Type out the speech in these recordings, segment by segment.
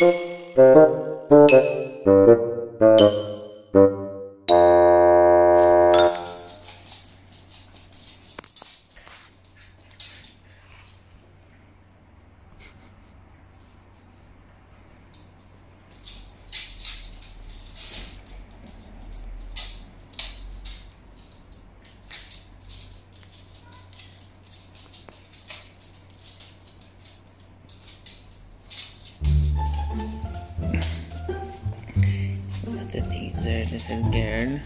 the teaser little girl.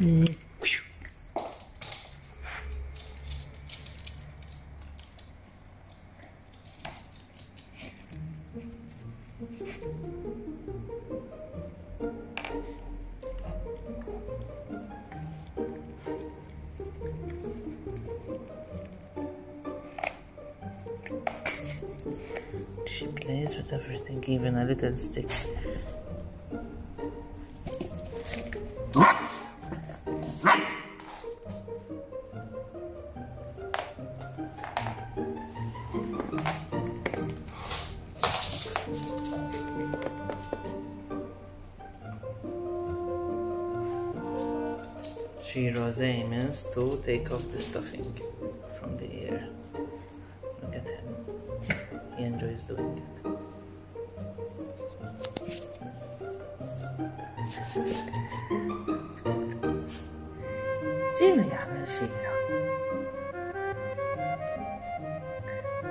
She plays with everything, even a little stick. Shiro's means to take off the stuffing from the ear. Look at him. He enjoys doing it.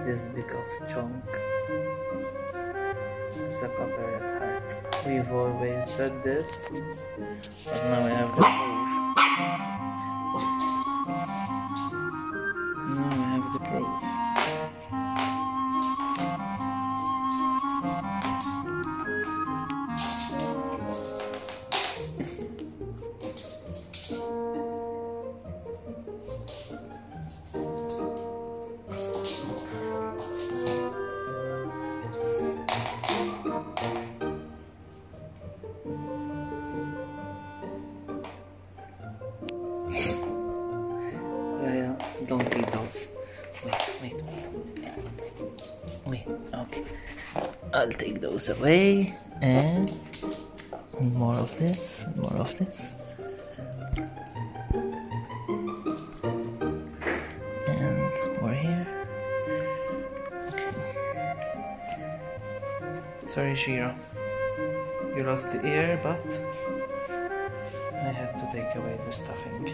This big of chunk is a copper at heart. We've always said this. Don't eat those. Wait, wait, wait. Wait, okay. I'll take those away and more of this, more of this. And more here. Okay. Sorry, Shiro. You lost the ear, but I had to take away the stuffing.